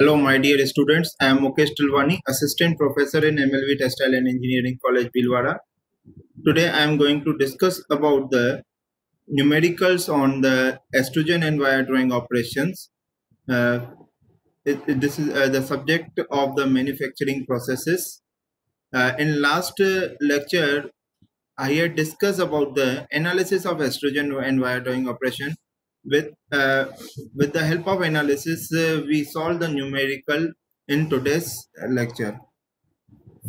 Hello, my dear students. I am Mukesh Tilwani, Assistant Professor in MLV Textile and Engineering College, Bhilwara. Today, I am going to discuss about the numericals on the extrusion and wire drawing operations. Uh, it- it- this is uh, the subject of the manufacturing processes. Uh, in last uh, lecture, I had discussed about the analysis of extrusion and wire drawing operation. With uh, with the help of analysis, uh, we solve the numerical in today's lecture.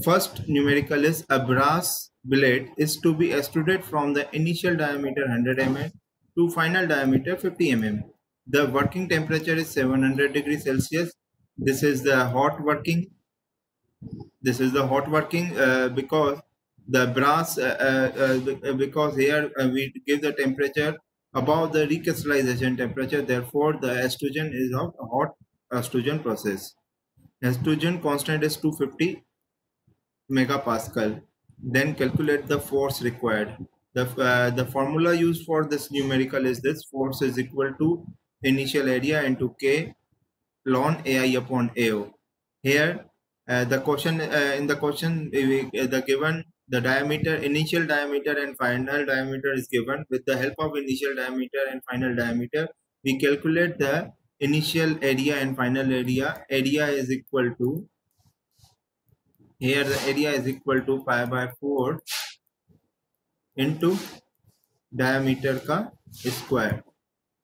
First numerical is a brass billet is to be extruded from the initial diameter 100 mm to final diameter 50 mm. The working temperature is 700 degrees Celsius. This is the hot working. This is the hot working uh, because the brass uh, uh, uh, because here uh, we give the temperature above the recrystallization temperature. Therefore, the extrusion is of a hot extrusion process. Extrusion constant is 250 megapascal. Then calculate the force required. The, uh, the formula used for this numerical is this force is equal to initial area into K ln AI upon AO. Here, uh, the question uh, in the question, uh, the given the diameter, initial diameter and final diameter is given. With the help of initial diameter and final diameter, we calculate the initial area and final area. Area is equal to here the area is equal to pi by 4 into diameter ka square.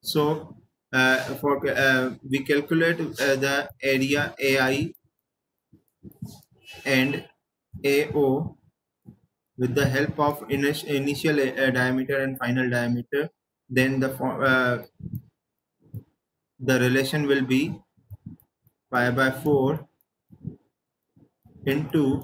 So uh, for uh, we calculate uh, the area AI and AO with the help of initial uh, diameter and final diameter. Then the uh, the relation will be pi by 4 into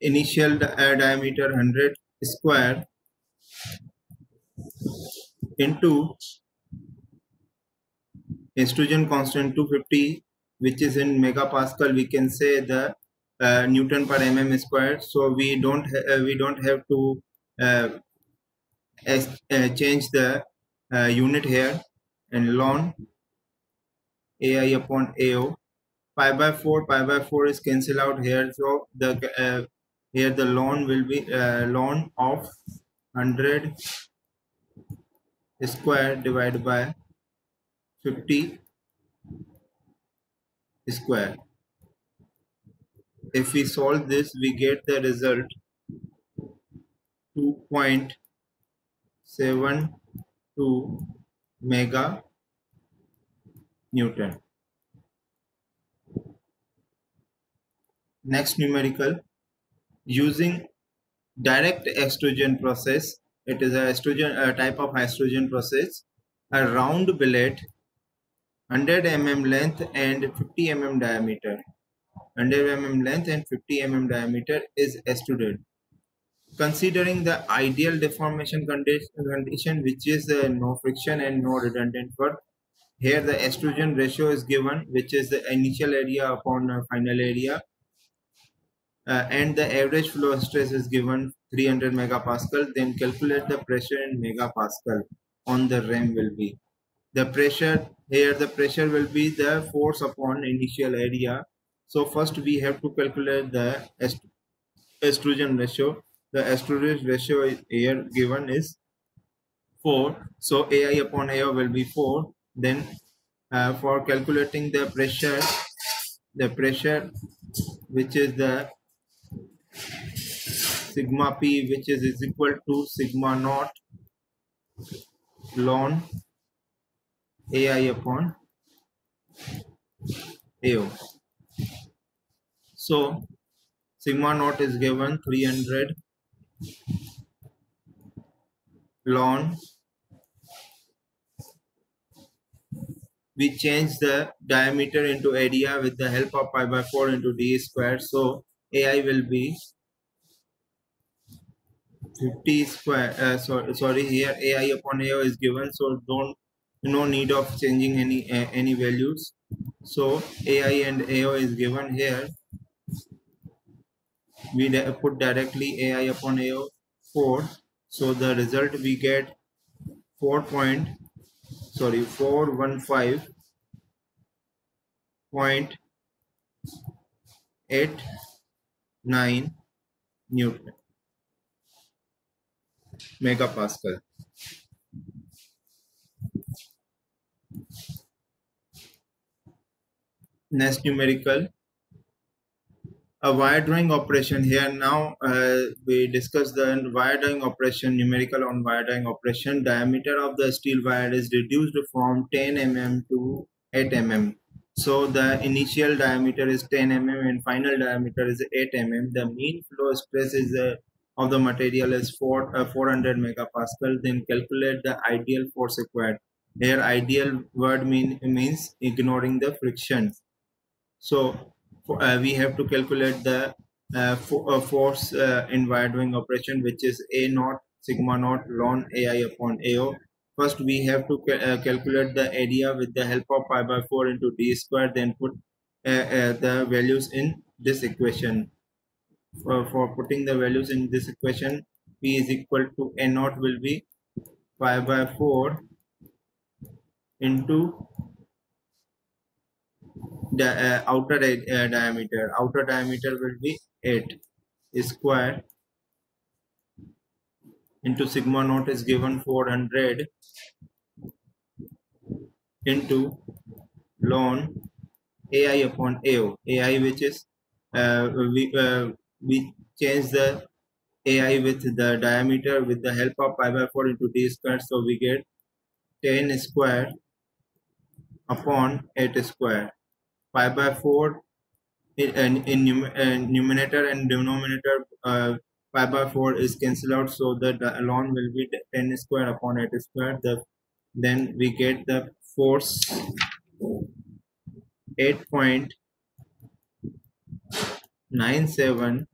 initial uh, diameter 100 square into extrusion constant 250 which is in megapascal we can say the uh, newton per mm squared. So we don't uh, we don't have to uh, uh, change the uh, unit here and ln ai upon ao pi by 4 pi by 4 is cancelled out here. So the uh, here the ln will be ln of 100 square divided by 50 square. If we solve this we get the result 2.72 mega newton. Next numerical. Using direct extrusion process it is a extrusion a type of extrusion process a round billet 100 mm length and 50 mm diameter. 100 mm length and 50 mm diameter is extruded considering the ideal deformation condi- condition which is uh, no friction and no redundant work here the extrusion ratio is given which is the initial area upon uh, final area. Uh, and the average flow stress is given 300 megapascal then calculate the pressure in megapascal on the ram will be. The pressure here the pressure will be the force upon initial area. So first we have to calculate the est- extrusion ratio. The extrusion ratio here given is 4 so ai upon ao will be 4 then uh, for calculating the pressure the pressure which is the sigma p which is, is equal to sigma naught ln ai upon ao so sigma naught is given 300 ln. We change the diameter into area with the help of pi by 4 into d square. So ai will be 50 square uh, sorry sorry here ai upon ao is given. So don't no need of changing any uh, any values. So ai and ao is given here. We put directly ai upon ao 4 so the result we get 4 point sorry 415 point eight nine newton. Megapascal next numerical. A wire drawing operation. Here now uh, we discuss the wire drawing operation numerical on wire drawing operation. Diameter of the steel wire is reduced from 10 mm to 8 mm. So the initial diameter is 10 mm and final diameter is 8 mm. The mean flow stress is uh, of the material is 4 uh, 400 megapascal. Then calculate the ideal force required here ideal word mean means ignoring the friction so uh, we have to calculate the uh, for, uh, force uh, in wire drawing operation, which is A naught sigma naught ln AI upon AO. First, we have to ca uh, calculate the area with the help of pi by 4 into d square, then put uh, the values in this equation. For, for putting the values in this equation, P is equal to A naught will be pi by 4 into the uh, outer uh, diameter. Outer diameter will be 8 square into sigma naught is given 400 into ln ai upon ao ai which is uh, we uh, we change the ai with the diameter with the help of pi by 4 into d square. So we get 10 square upon 8 square. Pi by 4 in, in, in uh, numerator and denominator uh, pi by 4 is cancelled out so that the ln will be 10 square upon 8 square. The then we get the force 8.97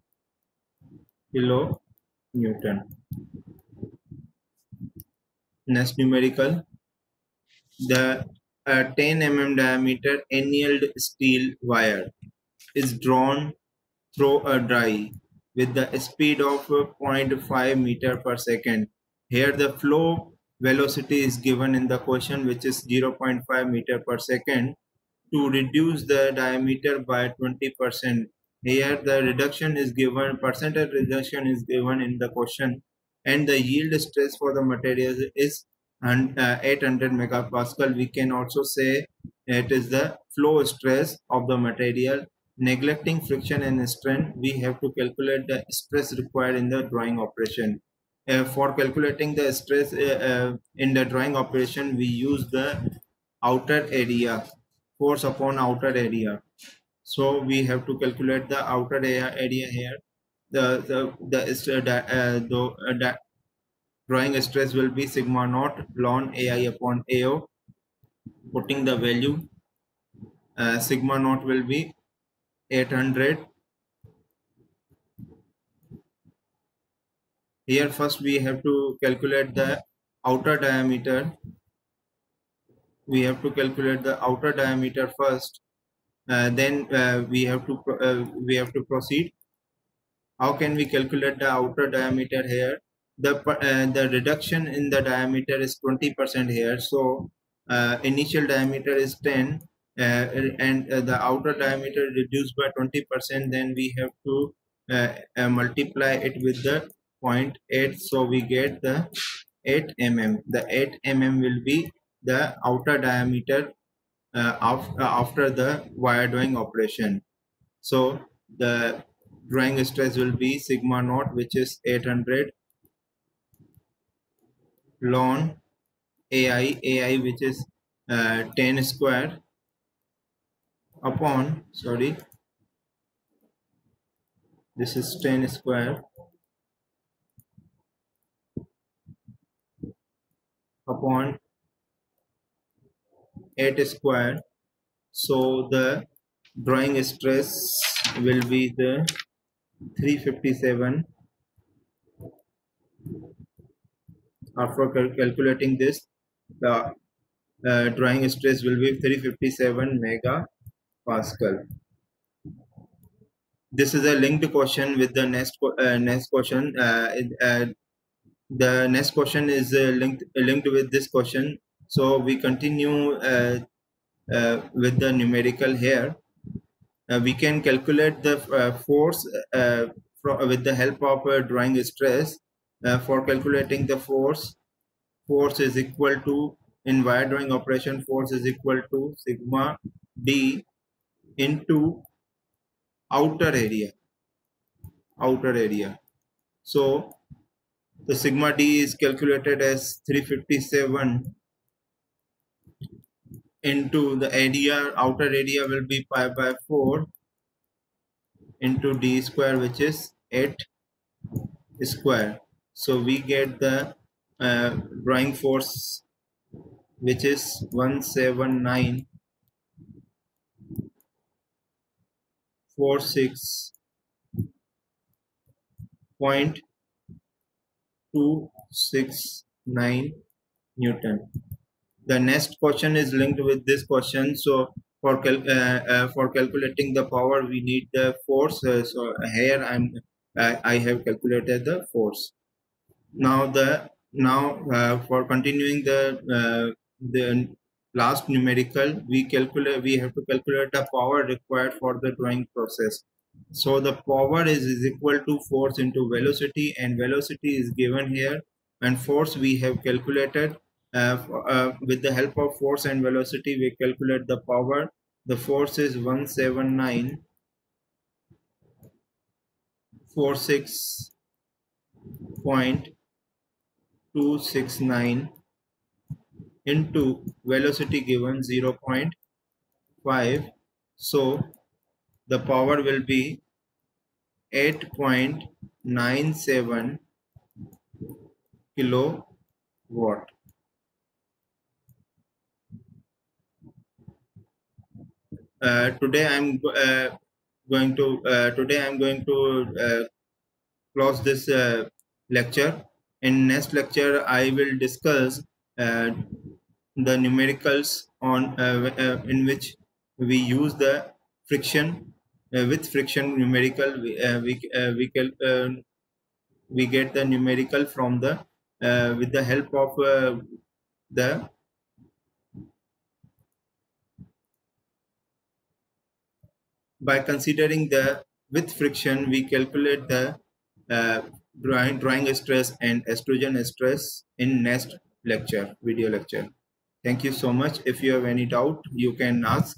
kilo newton. Next numerical the a 10 mm diameter annealed steel wire is drawn through a die with the speed of 0.5 meter per second. Here the flow velocity is given in the question which is 0.5 meter per second to reduce the diameter by 20%. Here the reduction is given, percentage reduction is given in the question and the yield stress for the materials is and uh, 800 megapascal we can also say it is the flow stress of the material. Neglecting friction and strain we have to calculate the stress required in the drawing operation. Uh, for calculating the stress uh, uh in the drawing operation we use the outer area force upon outer area. So we have to calculate the outer area, area here. The the the, uh, the, uh, drawing a stress will be sigma naught ln ai upon ao putting the value uh, sigma naught will be 800 here first we have to calculate the outer diameter. We have to calculate the outer diameter first uh, then uh, we have to uh, we have to proceed. How can we calculate the outer diameter here the uh, the reduction in the diameter is 20 percent here. So uh, initial diameter is 10 uh, and uh, the outer diameter reduced by 20 percent then we have to uh, uh, multiply it with the 0.8 so we get the 8 mm the 8 mm will be the outer diameter of, after the wire drawing operation. So the drawing stress will be sigma naught which is 800 ln ai ai which is uh, 10 square upon sorry this is 10 square upon 8 square. So the drawing stress will be the 357 after cal calculating this the uh, drawing stress will be 357 mega pascal this is a linked question with the next uh, next question. Uh, uh, the next question is uh, linked linked with this question. So we continue with the numerical here. we can calculate the force with the help of drawing stress. Uh, for calculating the force, force is equal to in wire drawing operation force is equal to sigma d into outer area outer area. So the sigma d is calculated as 357 into the area outer area will be pi by 4 into d square which is 8 square so we get the uh, drawing force which is 179 four six point two six nine Newton. The next question is linked with this question. So for cal uh, uh, for calculating the power, we need the force. Uh, so here I'm I have calculated the force. Now the now uh, for continuing the uh, the last numerical we calculate we have to calculate the power required for the drawing process. So the power is, is equal to force into velocity and velocity is given here and force we have calculated uh, uh, with the help of force and velocity we calculate the power. The force is 179 46.269 into velocity given 0.5 so the power will be 8.97 kilowatt. Uh, today i'm uh, going to uh, today i'm going to uh, close this uh, lecture in next lecture i will discuss uh, the numericals on uh, uh, in which we use the friction uh, with friction numerical we uh, we uh, we, can, uh, we get the numerical from the with the help of the by considering the with friction we calculate the drawing, drawing stress and extrusion stress in next lecture video lecture Thank you so much. If you have any doubt, you can ask.